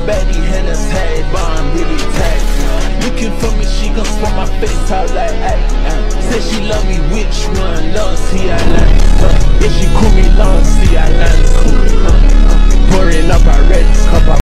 bad bitch addict. Had a tag bomb, really tag. Looking for me, she gon' for my face talk like ay. Uh. Said she love me, which one? Love see I like. Uh, yeah, she call me Love